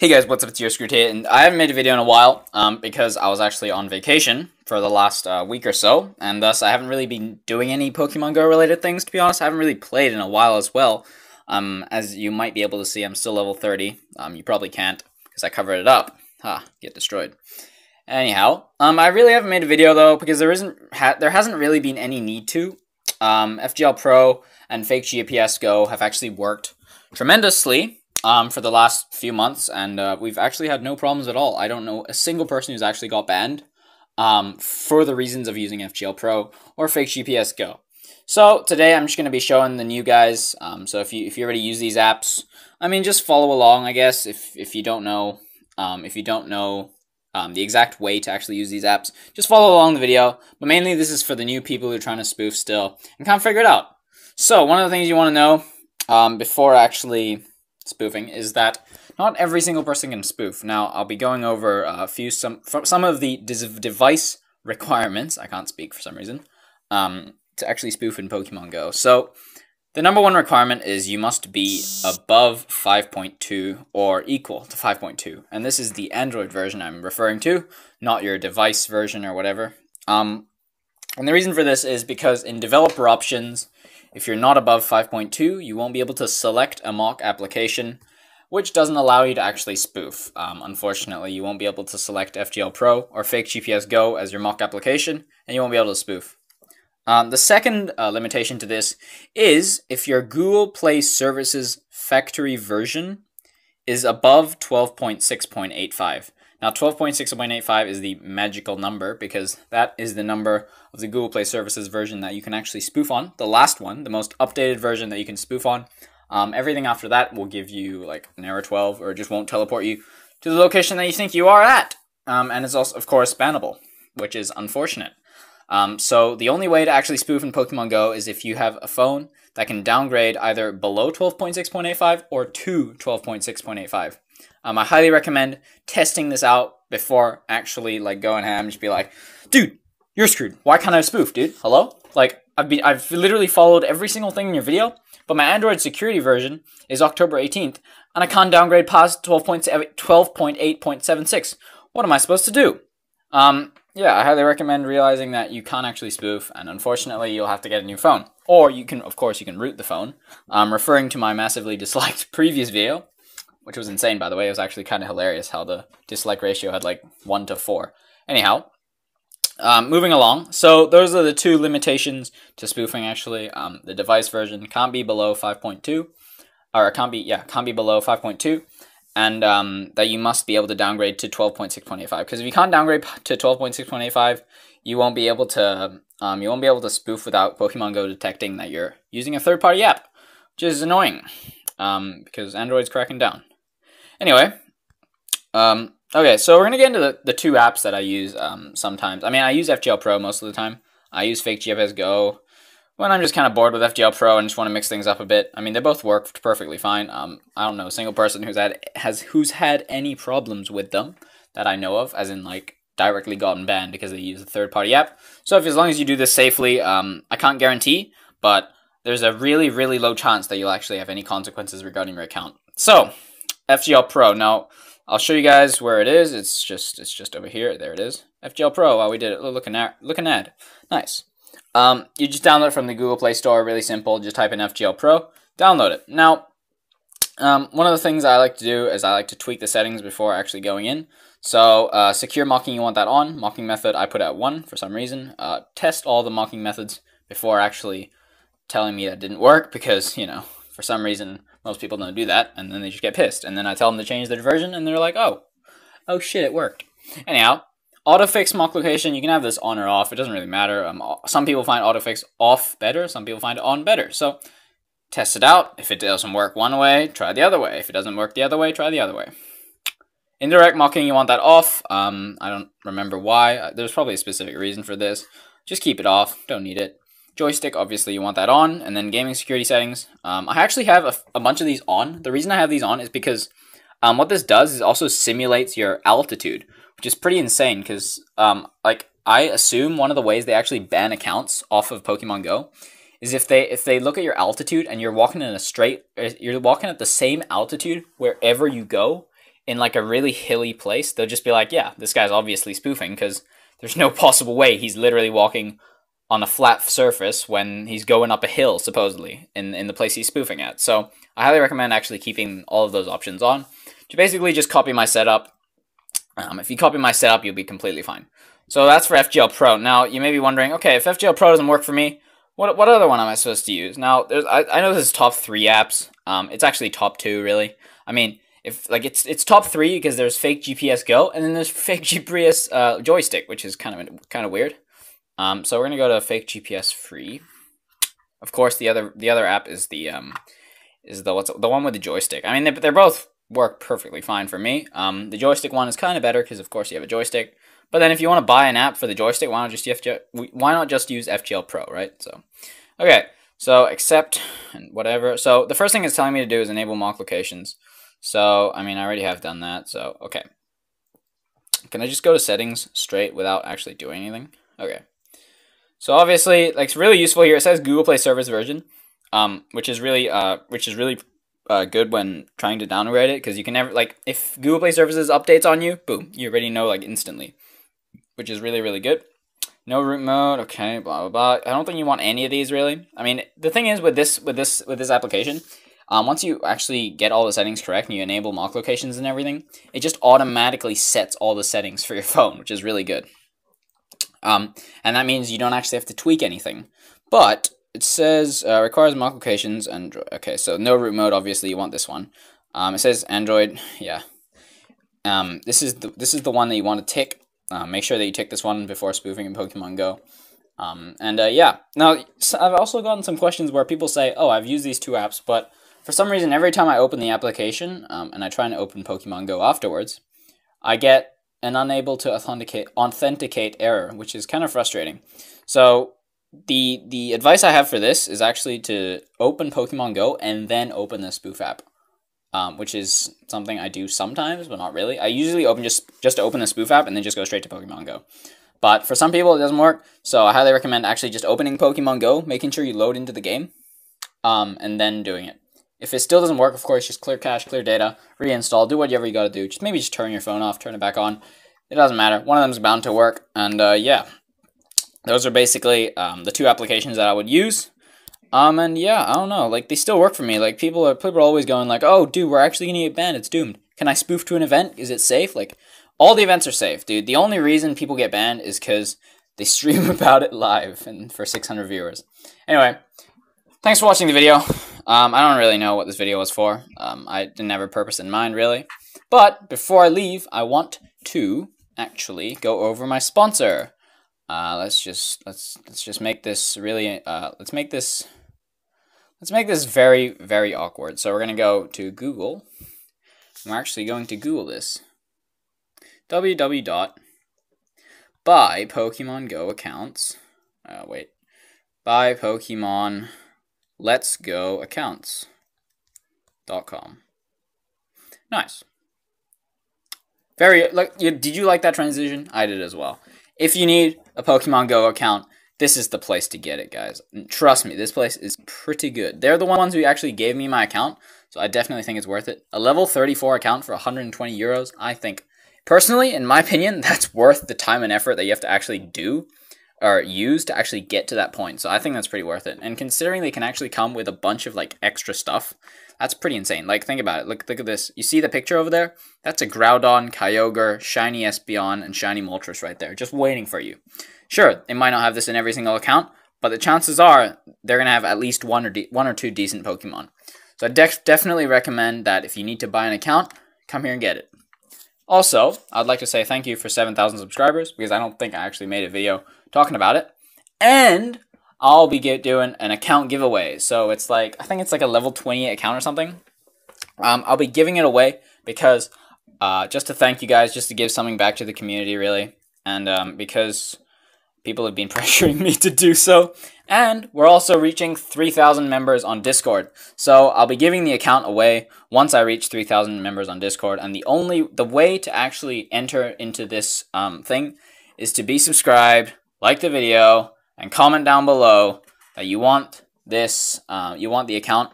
Hey guys, what's up? It's UrScrewed here, and I haven't made a video in a while um, because I was actually on vacation for the last uh, week or so, and thus I haven't really been doing any Pokemon Go related things, to be honest. I haven't really played in a while as well. Um, as you might be able to see, I'm still level 30. Um, you probably can't because I covered it up. Ha, get destroyed. Anyhow, um, I really haven't made a video though because there isn't ha there hasn't really been any need to. Um, FGL Pro and Fake GPS Go have actually worked tremendously um, for the last few months, and uh, we've actually had no problems at all. I don't know a single person who's actually got banned um, for the reasons of using FGL Pro or Fake GPS Go. So today I'm just going to be showing the new guys. Um, so if you if you already use these apps, I mean just follow along. I guess if if you don't know um, if you don't know um, the exact way to actually use these apps, just follow along the video. But mainly this is for the new people who are trying to spoof still and kind of figure it out. So one of the things you want to know um, before actually spoofing is that not every single person can spoof. Now, I'll be going over a few some some of the device requirements. I can't speak for some reason. Um, to actually spoof in Pokemon Go. So, the number one requirement is you must be above 5.2 or equal to 5.2, and this is the Android version I'm referring to, not your device version or whatever. Um, and the reason for this is because in developer options, if you're not above 5.2, you won't be able to select a mock application, which doesn't allow you to actually spoof. Um, unfortunately, you won't be able to select FGL Pro or Fake GPS Go as your mock application, and you won't be able to spoof. Um, the second uh, limitation to this is if your Google Play Services factory version is above 12.6.85. Now, 12.6.85 is the magical number because that is the number of the Google Play Services version that you can actually spoof on. The last one, the most updated version that you can spoof on. Um, everything after that will give you like an error 12 or just won't teleport you to the location that you think you are at. Um, and it's also, of course, bannable, which is unfortunate. Um, so the only way to actually spoof in Pokemon Go is if you have a phone that can downgrade either below 12.6.85 or to 12.6.85. Um, I highly recommend testing this out before actually like going ham. Just be like, dude, you're screwed. Why can't I spoof, dude? Hello? Like I've been, I've literally followed every single thing in your video, but my Android security version is October 18th, and I can't downgrade past 12.8.76. What am I supposed to do? Um, yeah, I highly recommend realizing that you can't actually spoof, and unfortunately, you'll have to get a new phone. Or you can, of course, you can root the phone. Um, referring to my massively disliked previous video, which was insane, by the way. It was actually kind of hilarious how the dislike ratio had like 1 to 4. Anyhow, um, moving along. So those are the two limitations to spoofing, actually. Um, the device version can't be below 5.2, or can't be, yeah, can't be below 5.2, and um, that you must be able to downgrade to 12.6.85. Because if you can't downgrade to 12.6.85, you won't be able to, um, you won't be able to spoof without Pokemon Go detecting that you're using a third-party app, which is annoying, um, because Android's cracking down. Anyway, um, okay, so we're going to get into the, the two apps that I use um, sometimes. I mean, I use FGL Pro most of the time. I use Fake GPS Go when I'm just kind of bored with FGL Pro and just want to mix things up a bit. I mean, they both work perfectly fine. Um, I don't know a single person who's had has who's had any problems with them that I know of, as in like directly gotten banned because they use a third party app. So if as long as you do this safely, um, I can't guarantee, but there's a really really low chance that you'll actually have any consequences regarding your account. So FGL Pro. Now, I'll show you guys where it is. It's just it's just over here. There it is. FGL Pro. Wow, we did it. Looking at looking at nice. Um, you just download it from the Google Play Store. Really simple. Just type in FGL Pro. Download it. Now, um, one of the things I like to do is I like to tweak the settings before actually going in. So uh, secure mocking, you want that on. Mocking method, I put at one for some reason. Uh, test all the mocking methods before actually telling me that didn't work because you know for some reason most people don't do that, and then they just get pissed. And then I tell them to change their version, and they're like, oh, oh shit, it worked. Anyhow, autofix mock location, you can have this on or off. It doesn't really matter. Um, some people find autofix off better. Some people find it on better. So test it out. If it doesn't work one way, try the other way. If it doesn't work the other way, try the other way. Indirect mocking, you want that off. Um, I don't remember why. There's probably a specific reason for this. Just keep it off. Don't need it. Joystick, obviously you want that on, and then gaming security settings. Um, I actually have a, a, bunch of these on. The reason I have these on is because um, what this does is also simulates your altitude, which is pretty insane because um, like I assume one of the ways they actually ban accounts off of Pokemon Go is if they if they look at your altitude and you're walking in a straight you're walking at the same altitude wherever you go in like a really hilly place, they'll just be like, yeah, this guy's obviously spoofing because there's no possible way he's literally walking on a flat surface when he's going up a hill, supposedly, in, in the place he's spoofing at. So I highly recommend actually keeping all of those options on. To basically just copy my setup. Um, if you copy my setup, you'll be completely fine. So that's for FGL Pro. Now, you may be wondering, okay, if FGL Pro doesn't work for me, what, what other one am I supposed to use? Now, there's, I, I know this is top three apps. Um, it's actually top two, really. I mean, if like it's it's top three because there's fake GPS Go and then there's fake GPS uh, joystick, which is kind of kind of weird. Um, so we're gonna go to fake GPS free. Of course, the other the other app is the um, is the what's the one with the joystick. I mean, they're, they're both work perfectly fine for me. Um, the joystick one is kind of better because of course you have a joystick. But then if you want to buy an app for the joystick, why not just FGL, why not just use FGL Pro, right? So, okay, so accept and whatever. So the first thing it's telling me to do is enable mock locations. So I mean, I already have done that. So okay, can I just go to settings straight without actually doing anything? Okay. So obviously, like it's really useful here. It says Google Play Service version, um, which is really uh, which is really uh, good when trying to downgrade it because you can never like if Google Play Services updates on you, boom, you already know like instantly, which is really really good. No root mode, okay, blah blah blah. I don't think you want any of these really. I mean, the thing is with this with this with this application, um, once you actually get all the settings correct and you enable mock locations and everything, it just automatically sets all the settings for your phone, which is really good. Um, and that means you don't actually have to tweak anything. But it says uh, requires mock locations and okay, so no root mode. Obviously, you want this one. Um, it says Android. Yeah. Um, this is the this is the one that you want to tick. Uh, make sure that you tick this one before spoofing in Pokemon Go. Um, and uh, yeah, now so I've also gotten some questions where people say, "Oh, I've used these two apps, but for some reason, every time I open the application um, and I try and open Pokemon Go afterwards, I get an unable to authenticate authenticate error, which is kind of frustrating. So the the advice I have for this is actually to open Pokemon Go and then open the spoof app, um, which is something I do sometimes, but not really. I usually open just just open the spoof app and then just go straight to Pokemon Go. But for some people, it doesn't work. So I highly recommend actually just opening Pokemon Go, making sure you load into the game, um, and then doing it. If it still doesn't work, of course, just clear cache, clear data, reinstall, do whatever you got to do. Just maybe just turn your phone off, turn it back on. It doesn't matter. One of them is bound to work. And uh, yeah, those are basically um, the two applications that I would use. Um, and yeah, I don't know. Like, they still work for me. Like, people are, people are always going like, oh, dude, we're actually to get banned. It's doomed. Can I spoof to an event? Is it safe? Like, all the events are safe, dude. The only reason people get banned is because they stream about it live and for 600 viewers. Anyway, thanks for watching the video. Um, I don't really know what this video was for. Um, I didn't have a purpose in mind, really. But before I leave, I want to actually go over my sponsor. Uh, let's just let's let's just make this really uh, let's make this let's make this very very awkward. So we're gonna go to Google. We're actually going to Google this. www dot buy Pokemon Go accounts. Uh, wait, buy Pokemon let's go accounts. dot com. Nice. Very like did you like that transition? I did as well. If you need a Pokemon Go account, this is the place to get it, guys. Trust me, this place is pretty good. They're the ones who actually gave me my account, so I definitely think it's worth it. A level 34 account for 120 euros, I think. Personally, in my opinion, that's worth the time and effort that you have to actually do or use to actually get to that point. So I think that's pretty worth it. And considering they can actually come with a bunch of like extra stuff, that's pretty insane. Like think about it. Look look at this. You see the picture over there? That's a Groudon, Kyogre, Shiny Espeon, and Shiny Moltres right there, just waiting for you. Sure, they might not have this in every single account, but the chances are they're gonna have at least one or one or two decent Pokemon. So I de definitely recommend that if you need to buy an account, come here and get it. Also, I'd like to say thank you for 7,000 subscribers because I don't think I actually made a video talking about it. And I'll be get, doing an account giveaway. So it's like, I think it's like a level 28 account or something. Um, I'll be giving it away because uh, just to thank you guys, just to give something back to the community, really. And um, because people have been pressuring me to do so. And we're also reaching 3,000 members on Discord. So I'll be giving the account away once I reach 3,000 members on Discord. And the only, the way to actually enter into this um, thing is to be subscribed, like the video, and comment down below that you want this, uh, you want the account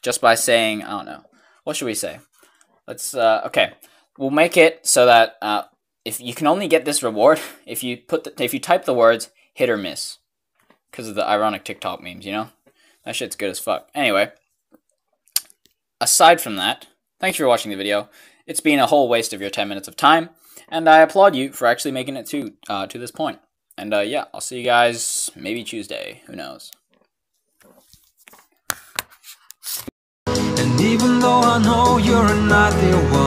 just by saying, I don't know, what should we say? Let's, uh, okay. we'll make it so that uh, if you can only get this reward if you put the, if you type the words hit or miss because of the ironic TikTok memes, you know? That shit's good as fuck. Anyway, aside from that, thanks for watching the video. It's been a whole waste of your 10 minutes of time, and I applaud you for actually making it to uh, to this point. And uh, yeah, I'll see you guys maybe Tuesday. Who knows? And even though I know you're not the one,